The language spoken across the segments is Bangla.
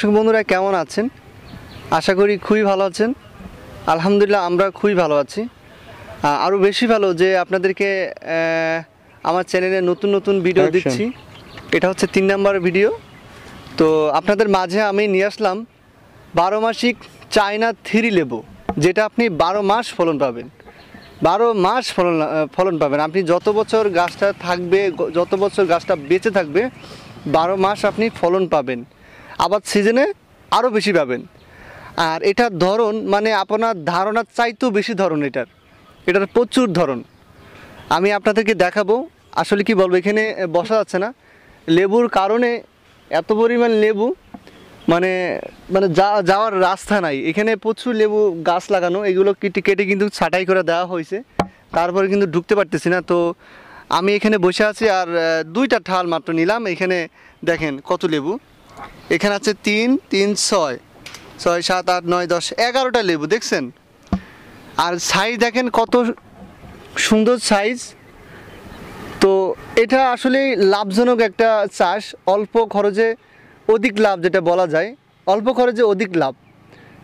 দর্শক বন্ধুরা কেমন আছেন? আশা করি খুবই ভালো আছেন। আলহামদুলিল্লাহ আমরা খুবই ভালো আছি। আরও বেশি ভালো যে আপনাদেরকে আমার চ্যানেলে নতুন নতুন ভিডিও দিচ্ছি। এটা হচ্ছে তিন নাম্বার ভিডিও। তো আপনাদের মাঝে আমি নিয়ে আসলাম বারো মাসিক চায়না থ্রি লেবু যেটা আপনি বারো মাস ফলন পাবেন। বারো মাস ফলন ফলন পাবেন। আপনি যত বছর গাছটা থাকবে যত বছর গাছটা বেঁচে থাকবে বারো মাস আপনি ফলন পাবেন। আবার সিজনে আরও বেশি পাবেন। আর এটার ধরন মানে আপনার ধারণার চাইতেও বেশি ধরন এটার। এটার প্রচুর ধরন। আমি আপনাদেরকে দেখাবো, আসলে কি বলব, এখানে বসা যাচ্ছে না। লেবুর কারণে এত পরিমাণ লেবু মানে মানে যা, যাওয়ার রাস্তা নাই। এখানে প্রচুর লেবু গাছ লাগানো, এগুলো কেটে কেটে কিন্তু ছাটাই করে দেওয়া হয়েছে। তারপরে কিন্তু ঢুকতে পারতেছি না। তো আমি এখানে বসে আছি আর দুইটা ঠাল মাত্র নিলাম। এখানে দেখেন কত লেবু। এখানে আছে তিন তিন, ছয়। ছয়, সাত, আট, নয়, দশ, এগারোটা লেবু, দেখছেন? আর সাইজ দেখেন কত সুন্দর সাইজ তো এটা আসলে লাভজনক একটা চাষ। অল্প খরচে অধিক লাভ যেটা বলা যায়। অল্প খরচে অধিক লাভ।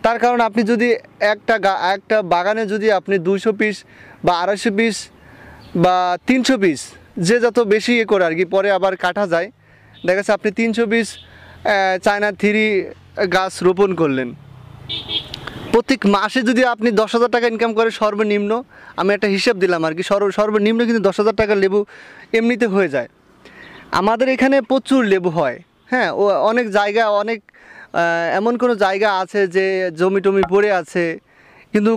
তার কারণ আপনি যদি একটা একটা বাগানে যদি আপনি দুইশো পিস বা আড়াইশো পিস বা তিনশো পিস যে যত বেশি ইয়ে করে আর কি, পরে আবার কাটা যায়। দেখা যাচ্ছে আপনি তিনশো পিস চায়না থ্রি গাছ রোপণ করলেন। প্রত্যেক মাসে যদি আপনি দশ হাজার টাকা ইনকাম করে সর্বনিম্ন, আমি একটা হিসাব দিলাম আর কি, সর্ব, সর্বনিম্ন কিন্তু দশ হাজার টাকার লেবু এমনিতে হয়ে যায়। আমাদের এখানে প্রচুর লেবু হয় হ্যাঁ ও অনেক জায়গা, অনেক এমন কোনো জায়গা আছে যে জমি টমি পড়ে আছে, কিন্তু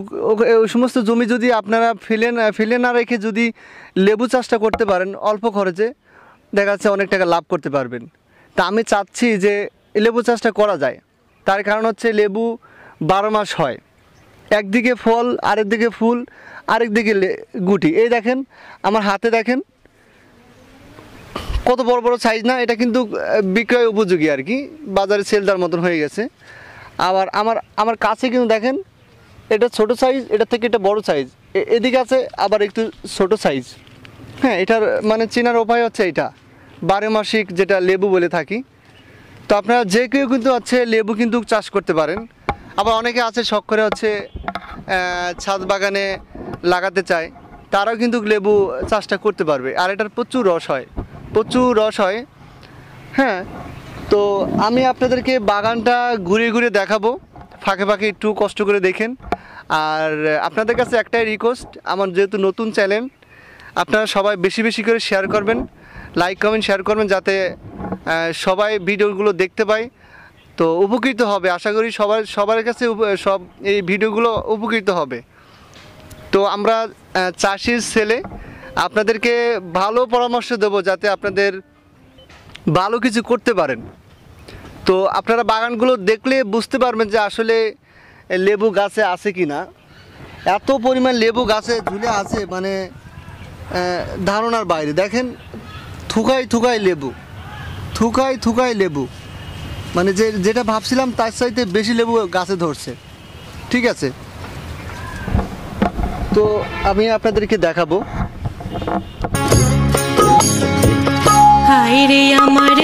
ওই সমস্ত জমি যদি আপনারা ফেলে না ফেলে না রেখে যদি লেবু চাষটা করতে পারেন অল্প খরচে, দেখা যাচ্ছে অনেক টাকা লাভ করতে পারবেন। তা আমি চাচ্ছি যে লেবু চাষটা করা যায়। তার কারণ হচ্ছে লেবু বারো মাস হয়। একদিকে ফল, আরেকদিকে ফুল, আরেকদিকে গুটি। এই দেখেন, আমার হাতে দেখেন, কত বড় বড় সাইজ না, এটা কিন্তু বিক্রয় উপযোগী আর কি। বাজারে সেলদার মতন হয়ে গেছে। আবার আমার আমার কাছে কিন্তু দেখেন, এটা ছোট সাইজ এটা থেকে এটা বড় সাইজ এদিকে আছে, আবার একটু ছোট সাইজ হ্যাঁ এটার মানে চেনার উপায় হচ্ছে এটা। বারো মাসিক যেটা লেবু বলে থাকি। তো আপনারা যে কেউ কিন্তু হচ্ছে লেবু কিন্তু চাষ করতে পারেন। আবার অনেকে আছে শখ করে হচ্ছে ছাদ বাগানে লাগাতে চায়। তারাও কিন্তু লেবু চাষটা করতে পারবে। আর এটার প্রচুর রস হয়। প্রচুর রস হয়। হ্যাঁ তো আমি আপনাদেরকে বাগানটা ঘুরে ঘুরে দেখাবো। ফাঁকে ফাঁকে একটু কষ্ট করে দেখেন। আর আপনাদের কাছে একটাই রিকোয়েস্ট আমার যেহেতু নতুন চ্যানেল আপনারা সবাই বেশি বেশি করে শেয়ার করবেন। লাইক কমেন্ট শেয়ার করবেন যাতে সবাই ভিডিওগুলো দেখতে পায়। তো উপকৃত হবে। আশা করি সবার সবার কাছে সব এই ভিডিওগুলো উপকৃত হবে। তো আমরা চাষির ছেলে, আপনাদেরকে ভালো পরামর্শ দেবো যাতে আপনাদের ভালো কিছু করতে পারেন। তো আপনারা বাগানগুলো দেখলে বুঝতে পারবেন যে আসলে লেবু গাছে আছে কি না এত পরিমাণ লেবু গাছে ঝুলে আছে মানে ধারণার বাইরে। দেখেন থুকাই থুকাই লেবু। থুকাই থুকাই লেবু। মানে যে, যেটা ভাবছিলাম তার চাইতে বেশি লেবু গাছে ধরছে। ঠিক আছে? তো আমি আপনাদেরকে দেখাবো। হায় রে আমার